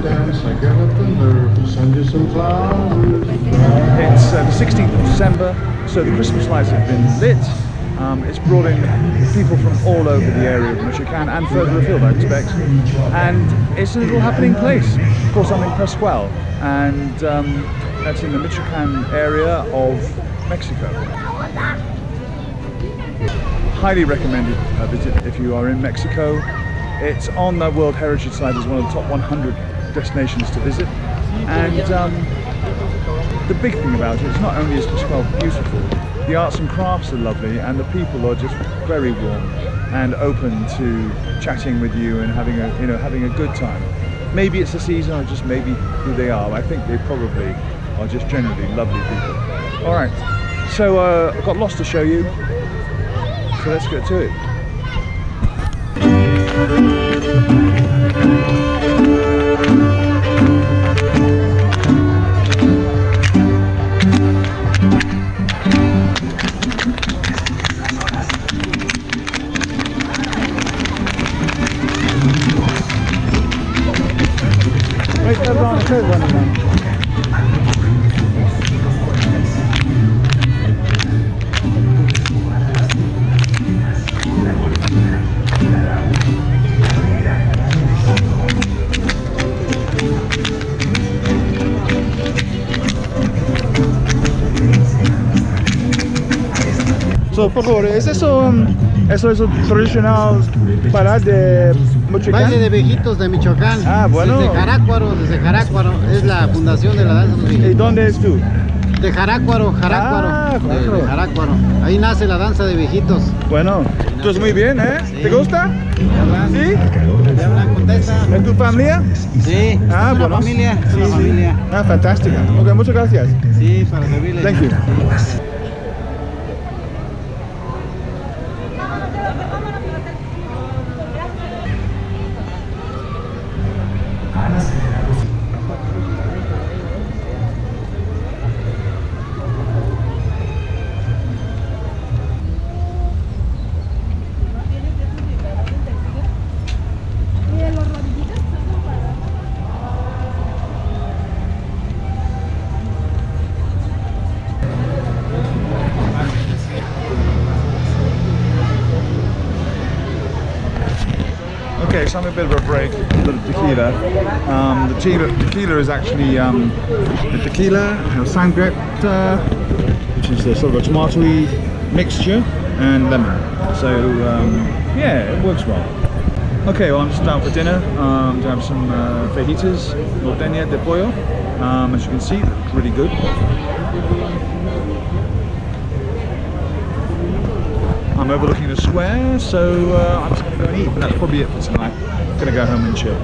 Dance, I up you some. It's uh, the 16th of December, so the Christmas lights have been lit. Um, it's brought in people from all over the area of Michoacan and further afield, I expect. And it's a little happening place. Of course, I'm in Pátzcuaro, and um, that's in the Michoacan area of Mexico. Highly recommended uh, visit if you are in Mexico. It's on the World Heritage Site as one of the top 100 destinations to visit. And um, the big thing about it is not only is Pátzcuaro beautiful, the arts and crafts are lovely and the people are just very warm and open to chatting with you and having a you know having a good time. Maybe it's the season or just maybe who they are. I think they probably are just generally lovely people. All right, so uh, I've got lots to show you. So let's get to it. Wait, perdón, estoy bueno, man. So, por favor, ¿es eso, eso es un tradicional para de Michoacán? Baile de viejitos de Michoacán. Ah, bueno. Desde Jarácuaro, desde Jarácuaro. Es la fundación de la danza de los ¿Y viejitos. dónde es tú? De Jarácuaro, Jarácuaro. Ah, de, Jarácuaro. de Jarácuaro. Ahí nace la danza de viejitos. Bueno, entonces muy bien, ¿eh? ¿Te gusta? ¿Sí? ¿Contesta? ¿Es tu familia? Sí. Ah, es una bueno. familia. Es una Sí, sí. familia. Ah, fantástica. Ok, muchas gracias. Sí, para servirle. Thank you. So I'm a bit of a break, a little tequila. Um, the tequila, tequila is actually um, the tequila, uh, sangre, uh, which is a sort of a tomatoey mixture, and lemon. So um, yeah, it works well. Okay, well I'm just down for dinner um, to have some uh, fajitas, norteña de pollo. Um, as you can see, really good. overlooking the square, so uh, I'm just going to go and eat, and that's probably it for tonight. I'm going to go home and chill.